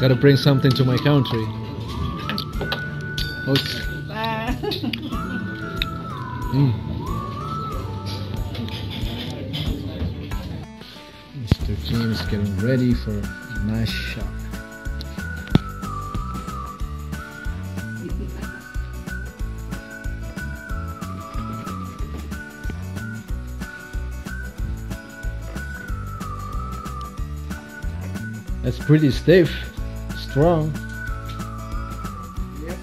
Gotta bring something to my country. It's- mm. Mr. James getting ready for a nice shot. That's pretty stiff, strong. Yep.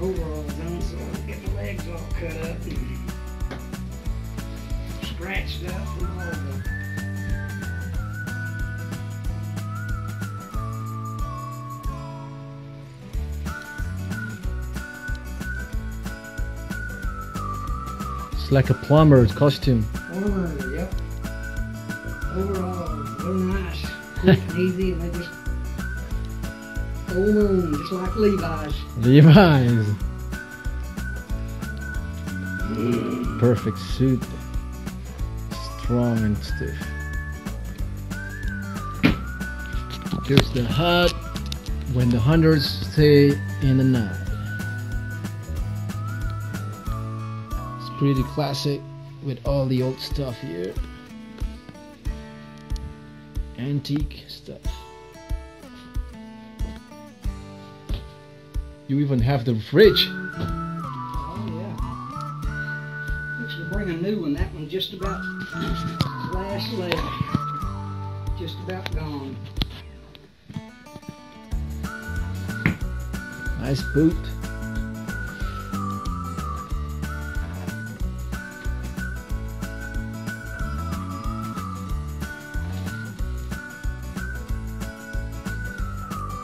Overalls on, so I get the legs all cut up and scratched up from all. It's like a plumber's costume. Oh, yep. They're nice, quick and easy, and they just hold on, just like Levi's. Levi's. Perfect suit. Strong and stiff. Here's the hut when the hunters stay in the night. It's pretty classic with all the old stuff here. Antique You even have the fridge. Oh, yeah. Fixing bring a new one. That one just about last leg. Just about gone. Nice boot.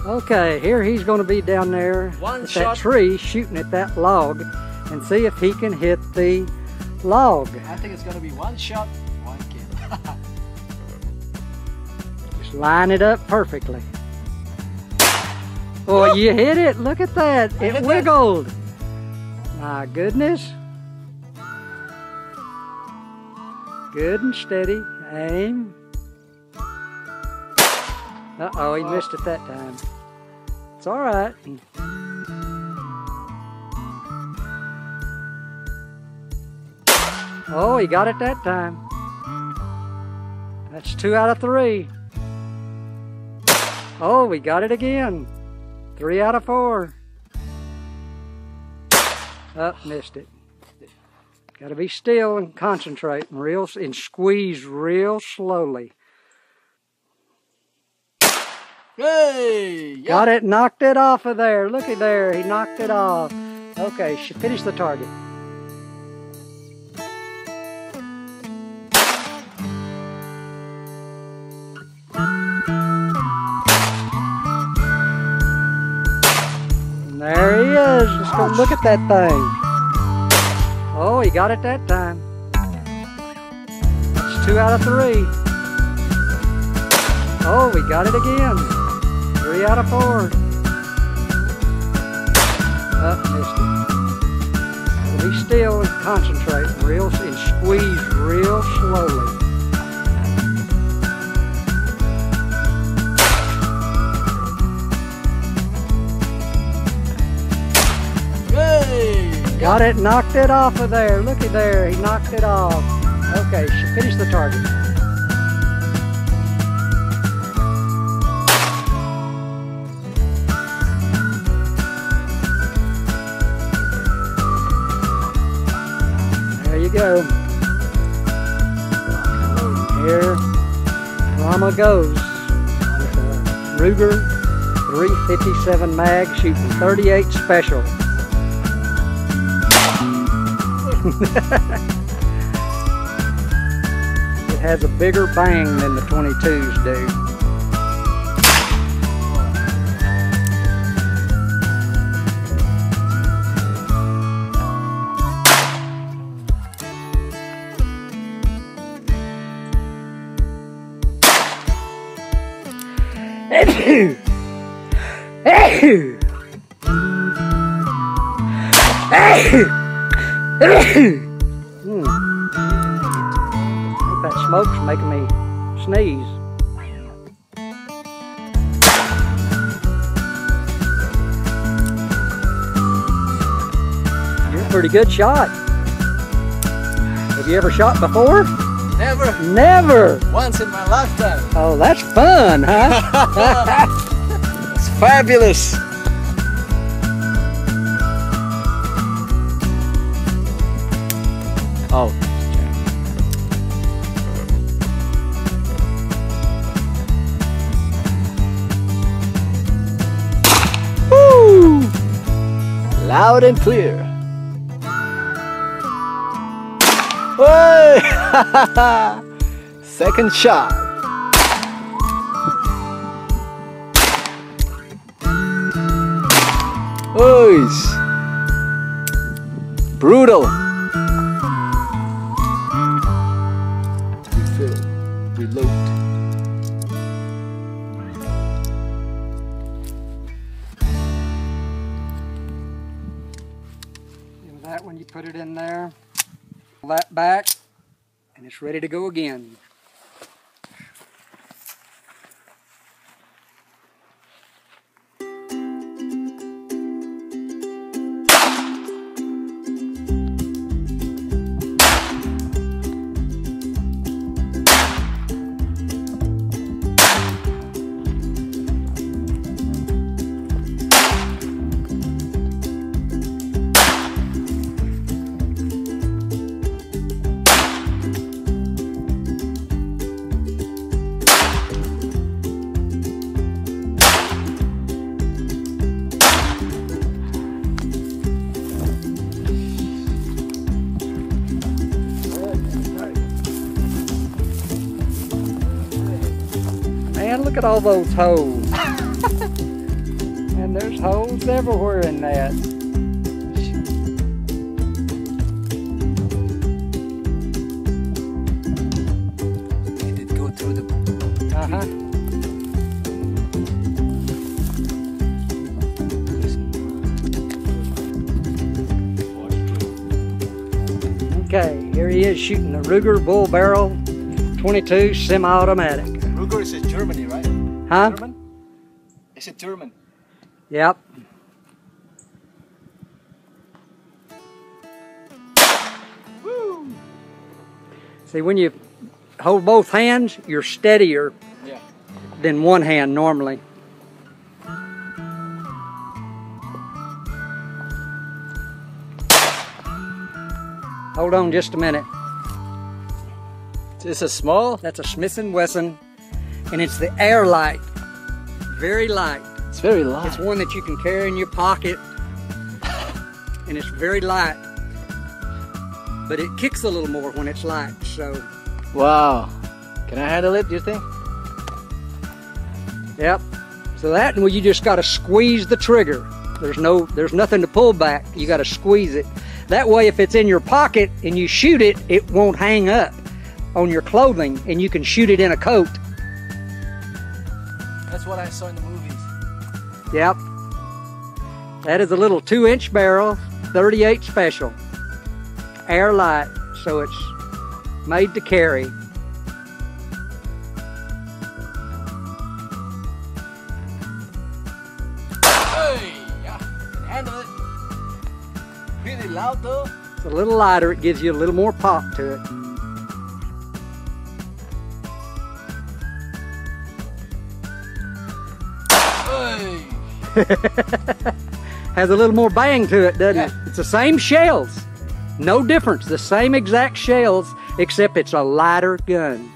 Okay, here he's going to be down there One at shot. that tree shooting at that log and see if he can hit the log. I think it's gonna be one shot, one kill. Just line it up perfectly. Oh, you hit it. Look at that. I It wiggled. My goodness. Good and steady. Aim. Uh-oh, he missed it that time. It's all right. Oh, he got it that time. That's two out of three. Oh, we got it again. Three out of four. Up, missed it. Got to be still and concentrate and real and squeeze real slowly. Hey! Yeah. Got it, knocked it off of there. Looky there, he knocked it off. Okay, she finished the target. And there he is. Go look at that thing. Oh, he got it that time. It's two out of three. Oh, we got it again. Three out of four. Up, missed it. Be still and concentrate real and squeeze real slowly. Hey! Got it, knocked it off of there. Looky there, he knocked it off. Okay, should finish the target. Go. Here Rama goes with a Ruger 357 mag shooting 38 special. it has a bigger bang than the 22s do. Good shot. Have you ever shot before? Never. Never. Once in my lifetime. Oh, that's fun, huh? It's fabulous. Oh. Woo! Loud and clear. Hey! Second shot. Ois. Brutal. That back, and it's ready to go again. Look at all those holes. and there's holes everywhere in that. Did It go through the Uh-huh. Okay, here he is shooting the Ruger Bull Barrel 22 semi-automatic. Huh? German? Is it German? Yep. See, when you hold both hands, you're steadier Yeah. than one hand normally. Hold on just a minute. This is small. That's a Smith & Wesson, and it's the Air Light. Very light. It's very light. It's one that you can carry in your pocket, and it's very light. But it kicks a little more when it's light, so Wow. Can I handle it, do you think? Yep. So that well, you just got to squeeze the trigger. There's no, there's nothing to pull back. You got to squeeze it. That way, if it's in your pocket and you shoot it, it won't hang up on your clothing, and you can shoot it in a coat. I saw in the movies. Yep. That is a little two-inch barrel, 38 special, air light, so it's made to carry. Hey, yeah, can handle it. Pretty loud though. It's a little lighter. It gives you a little more pop to it. Has a little more bang to it, doesn't it? It's the same shells. No difference. The same exact shells, except it's a lighter gun.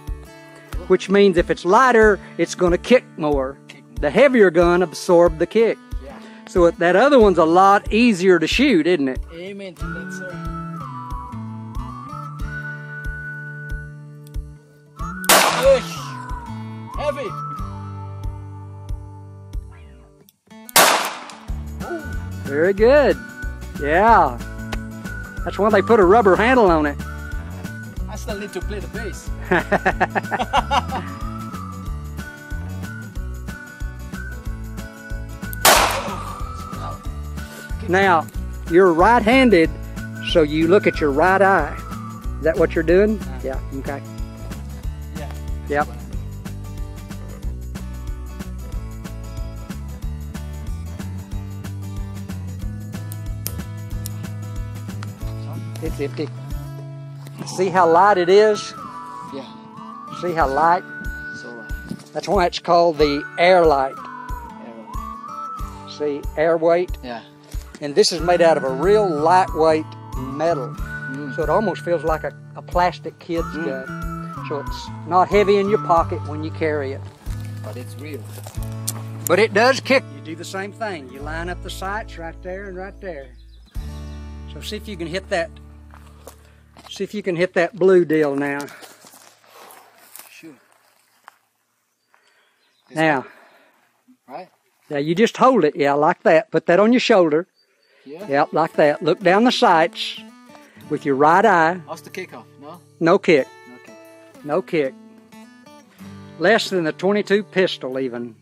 Which means if it's lighter, it's going to kick more. The heavier gun absorb the kick. Yeah. So that other one's a lot easier to shoot, isn't it? Amen to that, sir. Heavy. Very good. Yeah. That's why they put a rubber handle on it. I still need to play the bass. Now, you're right-handed, so you look at your right eye. Is that what you're doing? Yeah, okay. Yeah. Yep. It's empty. See how light it is? Yeah. See how light? So uh, That's why it's called the air light. yeah. See, air weight. Yeah. And this is made out of a real lightweight metal. Mm. So it almost feels like a, a plastic kid's Mm. gun. So it's not heavy in your pocket when you carry it. But it's real. But it does kick. You do the same thing. You line up the sights right there and right there. So see if you can hit that. See if you can hit that blue deal now. Sure. This Now, Right? now you just hold it. Yeah, like that. Put that on your shoulder. Yeah. Yep, like that. Look down the sights with your right eye. How's the kickoff? No? No kick. Okay. No kick. Less than the 22 pistol, even.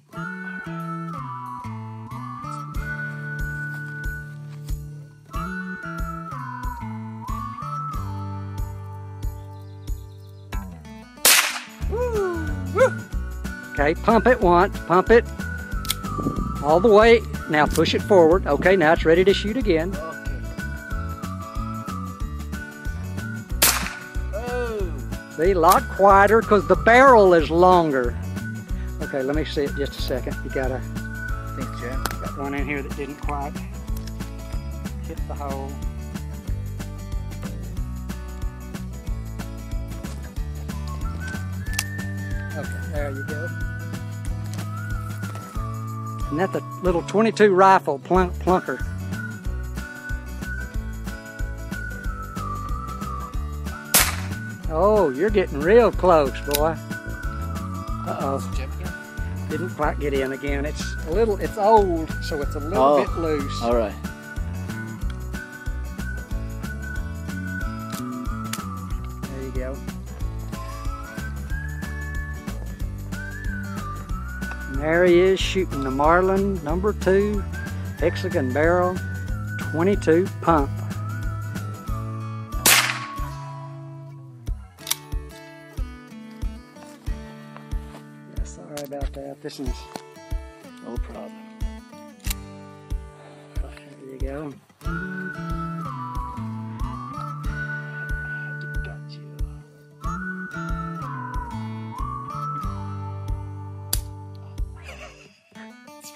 Okay, pump it once, pump it all the way. Now push it forward. Okay, now it's ready to shoot again. Okay. Oh. See, a lot quieter because the barrel is longer. Okay, let me see it just a second. You got a Thanks, Jim. got one in here that didn't quite hit the hole. There you go. And that's a little 22 rifle plunk, plunker. Oh, you're getting real close, boy. Uh-oh. Didn't quite get in again. It's a little, it's old, so it's a little Oh. bit loose. All right. There he is shooting the Marlin number two hexagon barrel 22 pump. Yeah, sorry about that. This is, No problem. there you go.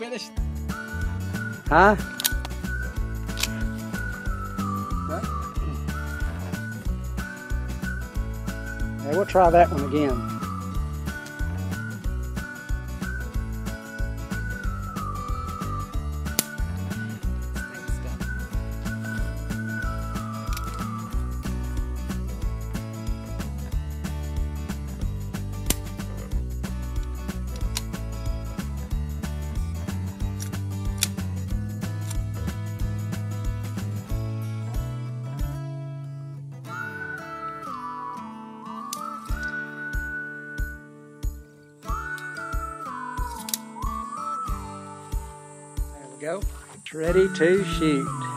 Finished. Huh? Yeah, we'll try that one again. Go. It's ready to shoot.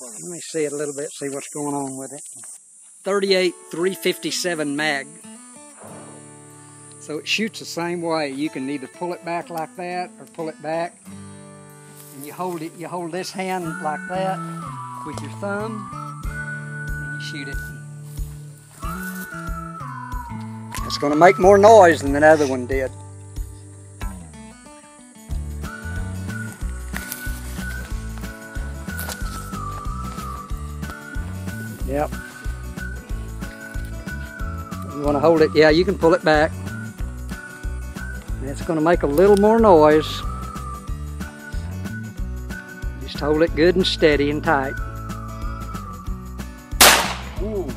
Let me see it a little bit, see what's going on with it. 38 357 mag. So it shoots the same way. You can either pull it back like that or pull it back. And you hold it, you hold this hand like that with your thumb and you shoot it. It's gonna make more noise than the other one did. Yep. You want to hold it? Yeah, you can pull it back. And it's going to make a little more noise. Just hold it good and steady and tight. Ooh.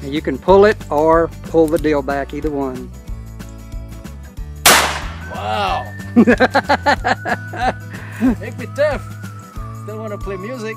And you can pull it or pull the deal back, either one. Wow. Make me tough. Still want to play music.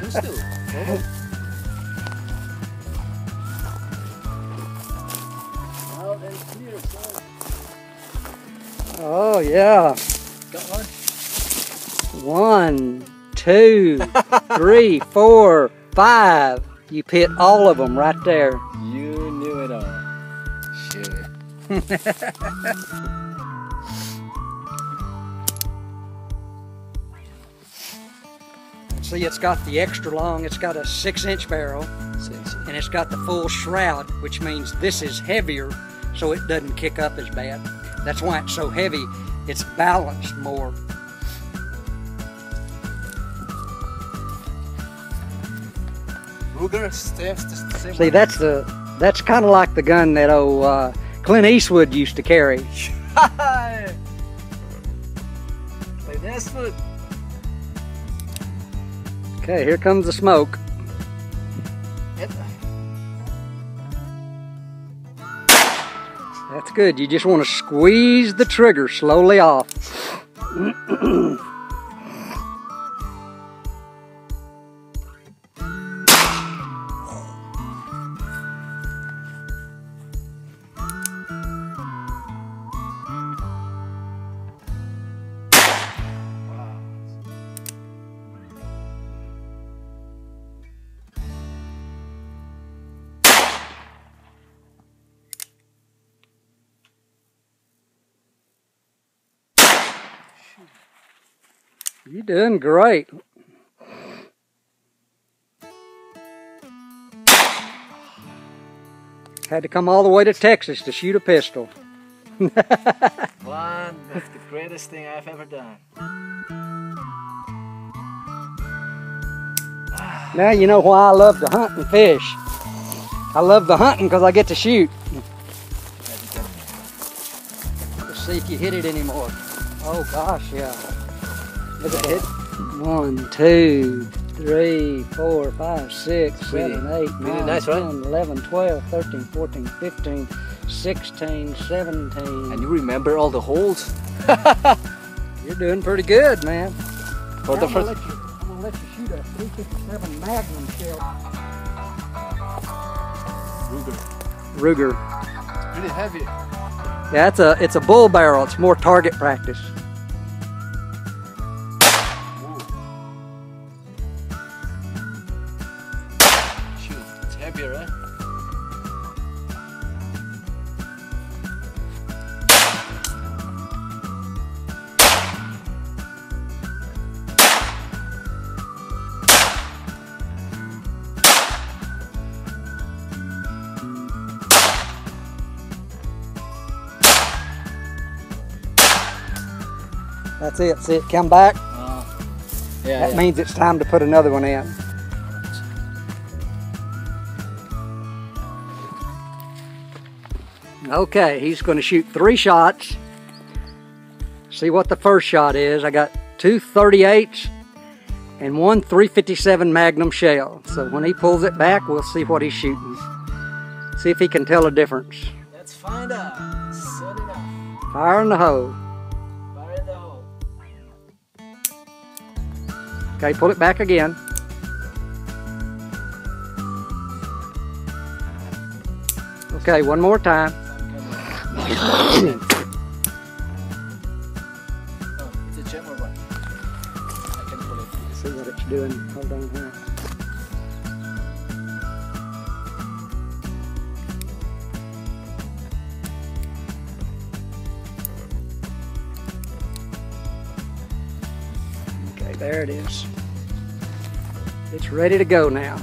Gusto. yeah. Got one? One, two, three, four, five. You pit all of them right there. You knew it all. Shit. See, it's got the extra long. It's got a six-inch barrel, Six. and it's got the full shroud, which means this is heavier, so it doesn't kick up as bad. That's why it's so heavy. It's balanced more. Ruger steps the same See, way. that's the that's kind of like the gun that old uh, Clint Eastwood used to carry. Like this foot. Okay, here comes the smoke. That's good. You just want to squeeze the trigger slowly off. You're doing great. Had to come all the way to Texas to shoot a pistol. One of the greatest thing I've ever done. Now you know why I love to hunt and fish. I love the hunting because I get to shoot. Let's see if you hit it anymore. Oh gosh, yeah. Look at it. One, two, three, four, five, six, Really- seven, eight, really nine, nice, right? 11, 12, 13, 14, 15, 16, 17. And you remember all the holes? You're doing pretty good, man. For Now the I'm, gonna first. you, I'm gonna let you shoot a 357 Magnum shell. Ruger. Ruger. Really heavy. Yeah, it's a it's a bull barrel. It's more target practice. That's it. Come back. Uh, yeah, That yeah. means it's time to put another one in. Okay, he's going to shoot three shots. See what the first shot is. I got two 38s and one 357 Magnum shell. So when he pulls it back, we'll see what he's shooting. See if he can tell a difference. Let's find out. Soon enough. Fire in the hole. Okay, pull it back again. Okay, one more time. oh, it's a gem or what? I can pull it. See what it's doing. Hold on there it is. It's ready to go now.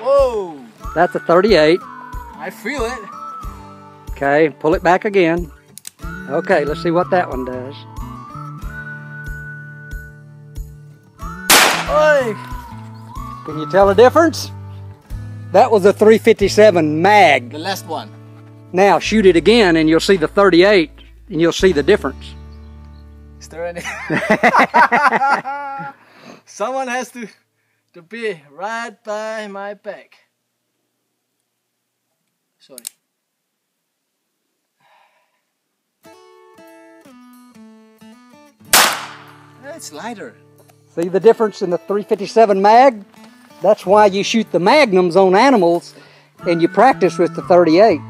Whoa! That's a 38. I feel it. Okay, pull it back again. Okay, let's see what that one does. Can you tell the difference? That was a 357 mag. The last one. Now shoot it again and you'll see the 38 and you'll see the difference. Is there any? Someone has to, to be right by my back. Sorry. It's lighter. See the difference in the 357 mag? That's why you shoot the magnums on animals and you practice with the 38.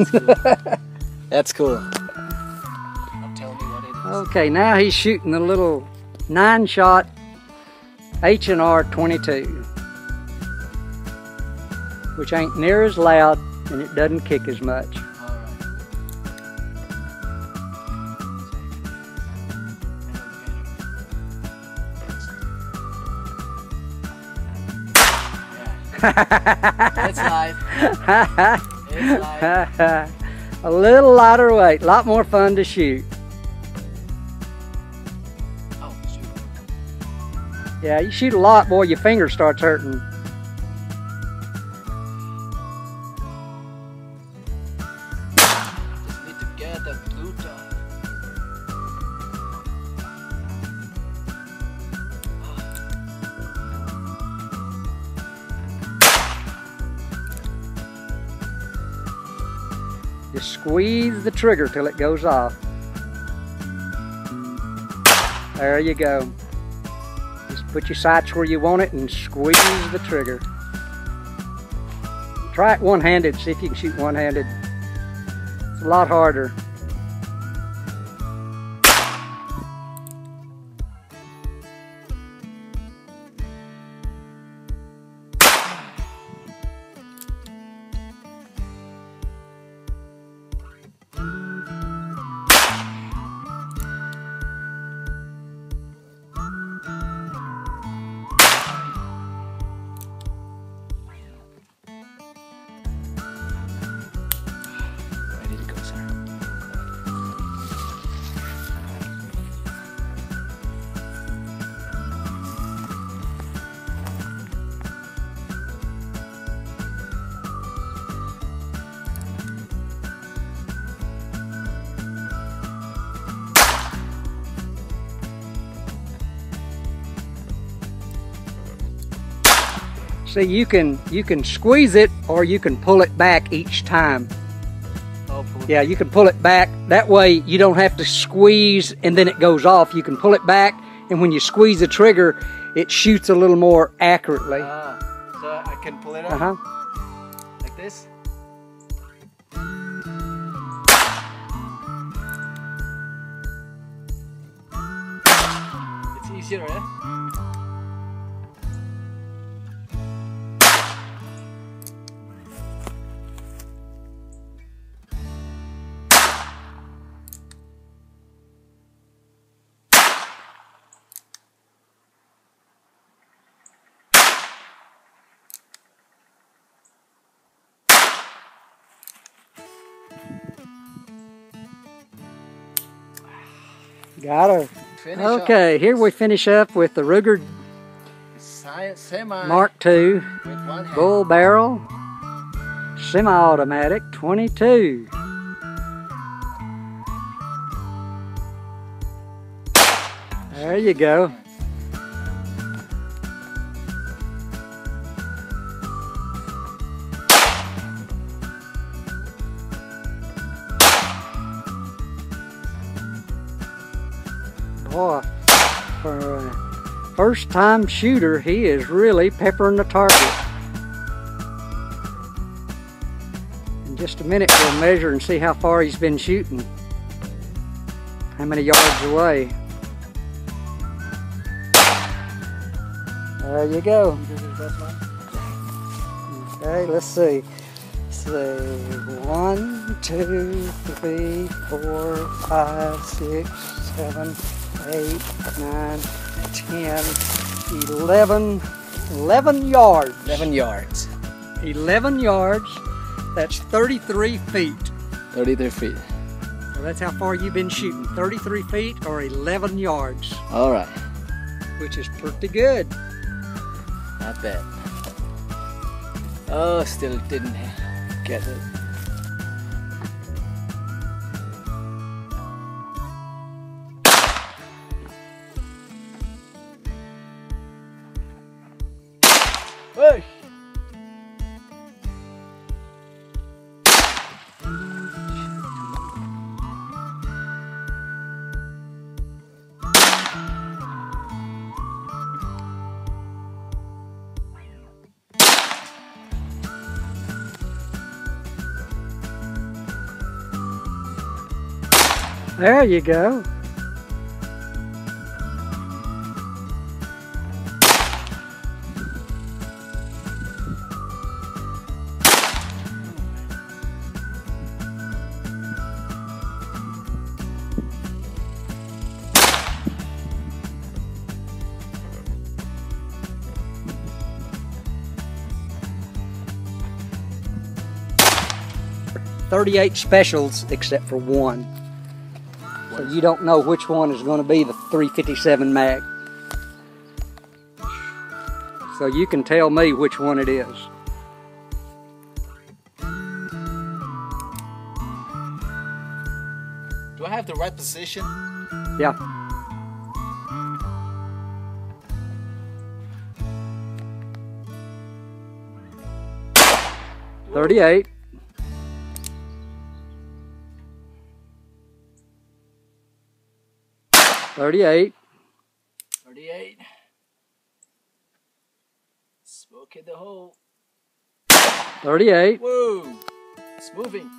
That's cool. Now tell me what it is. Okay, now he's shooting the little nine shot H&R 22, which ain't near as loud and it doesn't kick as much. All right. Yeah. It's live. A little lighter weight, a lot more fun to shoot. Yeah, you shoot a lot, boy, your finger starts hurting. Just need to get blue. Squeeze the trigger till it goes off. There you go. Just put your sights where you want it and squeeze the trigger. Try it one-handed, see if you can shoot one-handed. It's a lot harder. See, you can you can squeeze it or you can pull it back each time. Oh, Yeah, you can pull it back. That way you don't have to squeeze and then it goes off. You can pull it back and when you squeeze the trigger, it shoots a little more accurately. Ah, so I can pull it up Uh-huh. like this. It's easier, eh? Got her. Finish up. Okay, here we finish up with the Ruger Sci- semi Mark II with one hand. bull barrel semi-automatic 22. There you go. First time shooter, he is really peppering the target. In just a minute, we'll measure and see how far he's been shooting. How many yards away. There you go. Okay, let's see. So one, two, three, four, five, six, seven, eight, nine, ten, eleven, eleven yards. 11 yards. 11 yards. That's 33 feet. 33 feet. So that's how far you've been shooting. 33 feet or 11 yards, All right. which is pretty good. Not bad. Oh, still didn't get it. There you go. Thirty-eight specials except for one. So you don't know which one is going to be the 357 mag. So you can tell me which one it is. Do I have the right position? Yeah. Thirty-eight. Thirty-eight. 38. Smoke in the hole. Thirty-eight. Whoa! It's moving.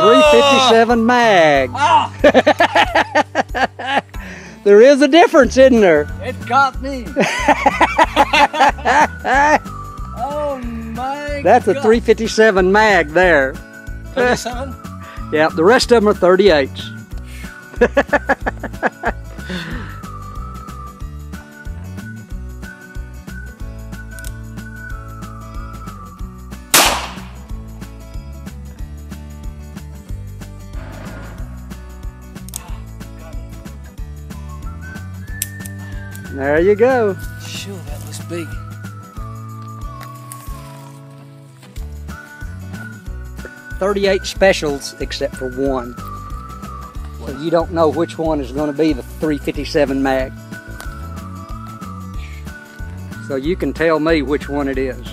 Three fifty-seven mag. Ah! There is a difference, isn't there? It got me! oh my That's a 357 mag there. 37? Yeah, the rest of them are 38s. you go. Sure, that was big. Thirty-eight specials except for one. So you don't know which one is going to be the 357 mag. So you can tell me which one it is.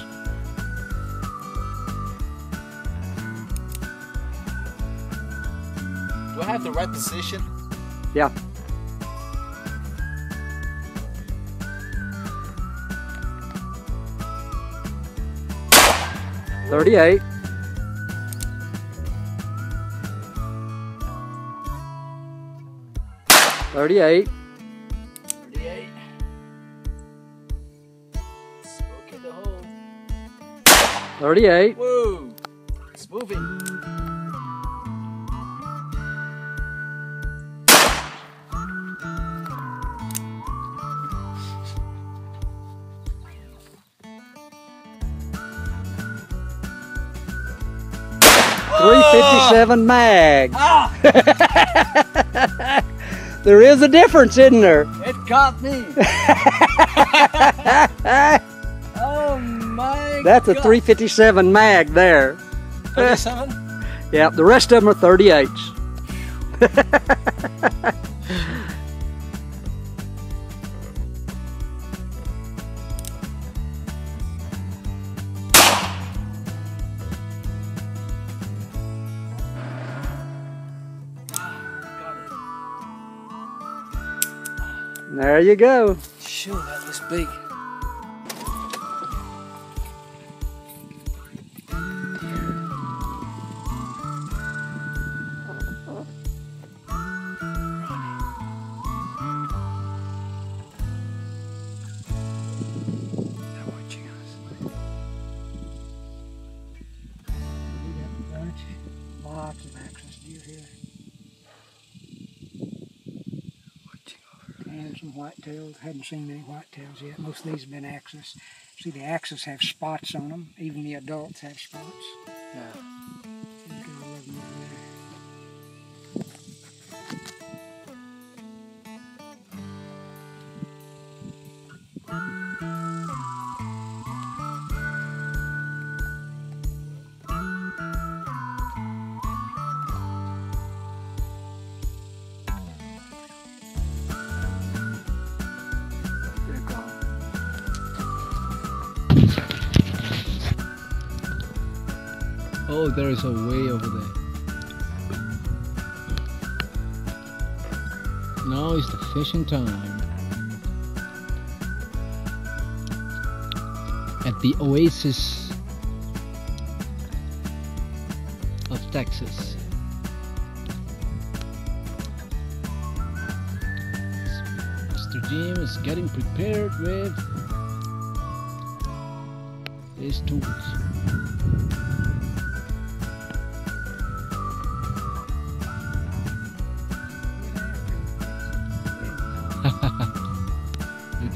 Do I have the right position? Yeah. Thirty-eight. Thirty-eight. 38. Smoke in the hole. Thirty-eight. Whoa! It's mag. Ah! there is a difference, isn't there? It caught me. Oh, That's God. a 357 mag there. 37? yeah, the rest of them are 38s. There you go. Sure, that was big. Hadn't seen many whitetails yet. Most of these have been axis. See, the axis have spots on them. Even the adults have spots. Yeah. Oh, there is a way over there. Now is the fishing time. At the oasis of Texas. Mr. Jim is getting prepared with his tools.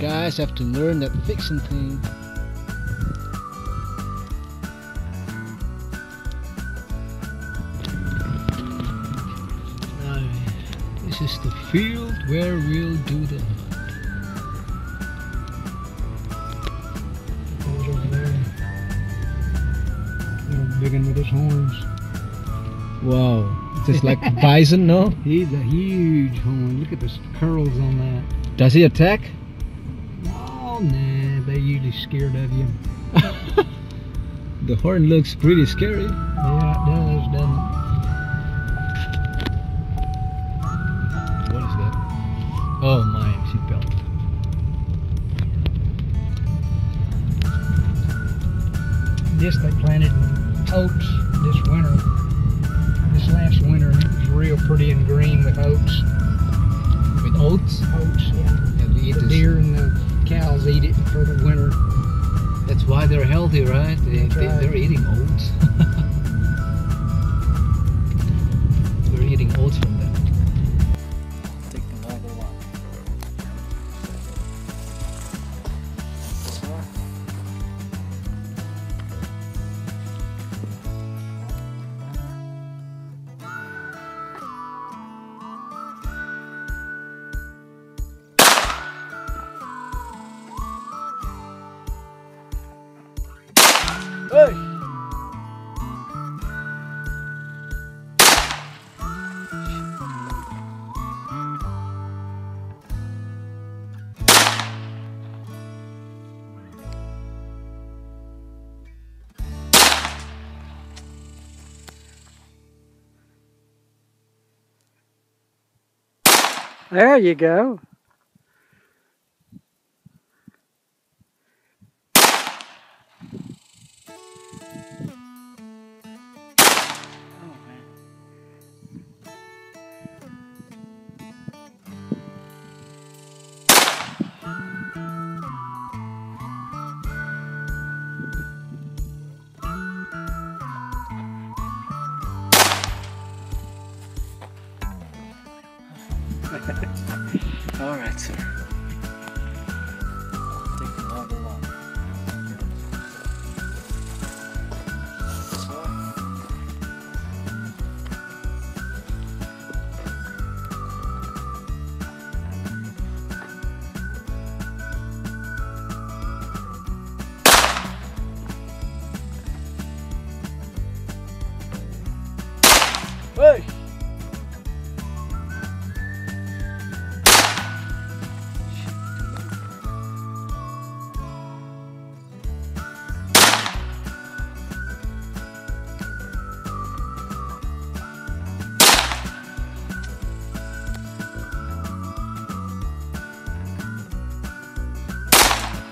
Guys have to learn that fixing thing. Now, this is the field where we'll do the over there. One with his horns. Wow, just like bison, no? He's a huge horn. Look at the curls on that. Does he attack? Oh, nah, they usually scared of you. The horn looks pretty scary. Yeah, it does, doesn't it? What is that? Oh my seatbelt. This they planted in oats this winter. This last winter, it was real pretty and green with oats. With oats? Oats, yeah. We The deer and the cows eat it for the winter. That's why they're healthy, right? They, That's they, right. They're eating oats. We're eating oats from There you go.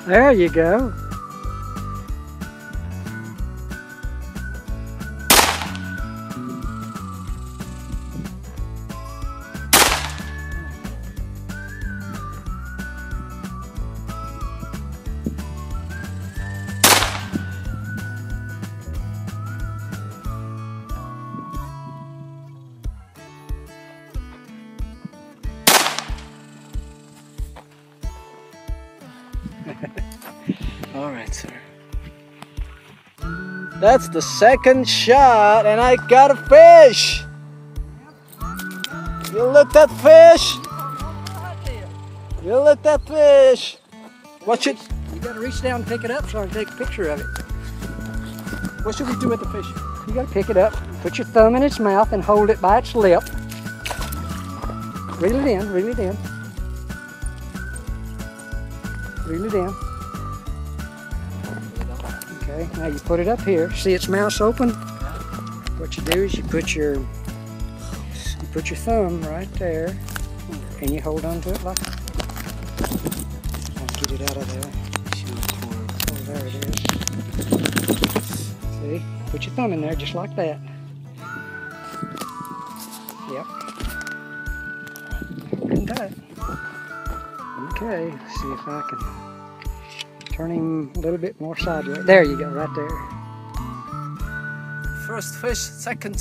There you go. All right, sir. That's the second shot, and I got a fish. You looked at fish. You looked at that fish. Watch it. You gotta reach down and pick it up so I can take a picture of it. what should we do with the fish? You gotta pick it up, put your thumb in its mouth and hold it by its lip. Reel it in, reel it in. Reel it in. Okay, now you put it up here. See its mouth open? What you do is you put your you put your thumb right there. and you hold on to it like I'll get it out of there. Oh, there it is. See? Put your thumb in there just like that. Okay, see if I can turn him a little bit more sideways. There you go, right there. First fish, second